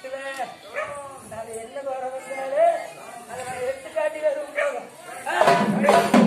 கட்டுவேன் நான் என்ன வர வந்தாலும் அதை நான் எடுத்துக்காட்டி வரும்